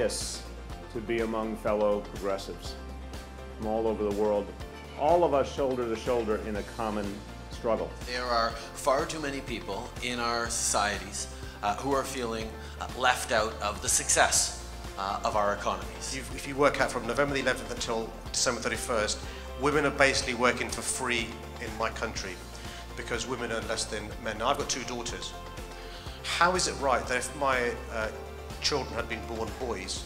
to be among fellow progressives from all over the world, all of us shoulder to shoulder in a common struggle. There are far too many people in our societies uh, who are feeling uh, left out of the success uh, of our economies. If, if you work out from November the 11th until December 31st, women are basically working for free in my country because women earn less than men. Now, I've got two daughters. How is it right that if my uh, children had been born boys,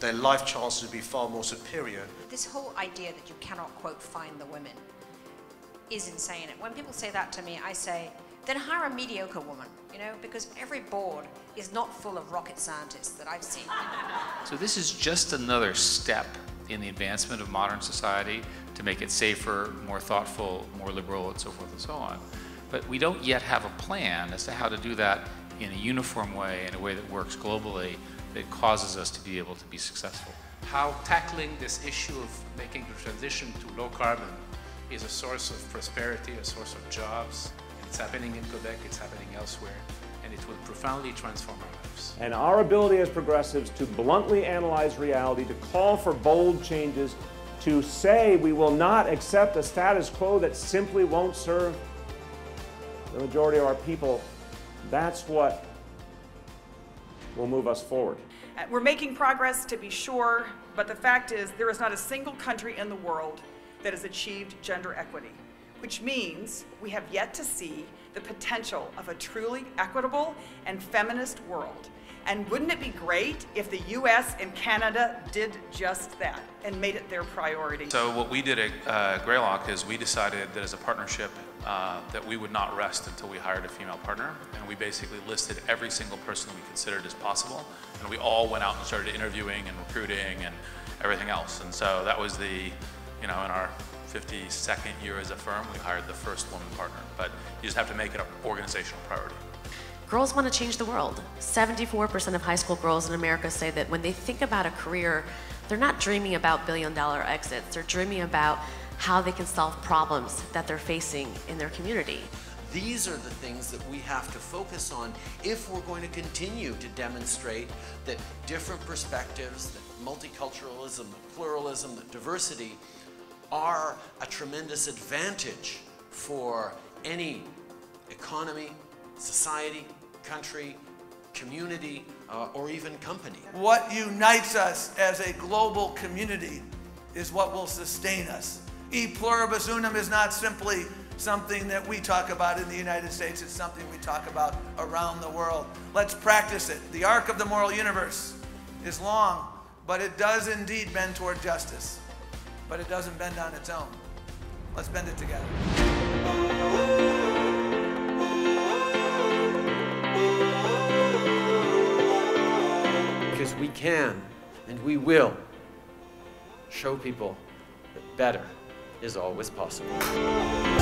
their life chances would be far more superior? This whole idea that you cannot, quote, find the women is insane. When people say that to me, I say, then hire a mediocre woman, you know, because every board is not full of rocket scientists that I've seen. So this is just another step in the advancement of modern society to make it safer, more thoughtful, more liberal, and so forth and so on. But we don't yet have a plan as to how to do that in a uniform way, in a way that works globally, that causes us to be able to be successful. How tackling this issue of making the transition to low carbon is a source of prosperity, a source of jobs. It's happening in Quebec, it's happening elsewhere, and it will profoundly transform our lives. And our ability as progressives to bluntly analyze reality, to call for bold changes, to say we will not accept a status quo that simply won't serve the majority of our people, that's what will move us forward. Uh, We're making progress to be sure, but the fact is there is not a single country in the world that has achieved gender equity, which means we have yet to see the potential of a truly equitable and feminist world. And wouldn't it be great if the US and Canada did just that and made it their priority? So what we did at uh, Greylock is we decided that as a partnership uh, that we would not rest until we hired a female partner, and we basically listed every single person we considered as possible, and we all went out and started interviewing and recruiting and everything else. And so that was the, you know, in our 52nd year as a firm, we hired the first woman partner. But you just have to make it an organizational priority. Girls want to change the world. 74% of high school girls in America say that when they think about a career, they're not dreaming about billion dollar exits. They're dreaming about how they can solve problems that they're facing in their community. These are the things that we have to focus on if we're going to continue to demonstrate that different perspectives, that multiculturalism, that pluralism, that diversity are a tremendous advantage for any economy, society, country, community, uh, or even company. What unites us as a global community is what will sustain us. E pluribus unum is not simply something that we talk about in the United States, it's something we talk about around the world. Let's practice it. The arc of the moral universe is long, but it does indeed bend toward justice. But it doesn't bend on its own. Let's bend it together. Because we can and we will show people that better is always possible.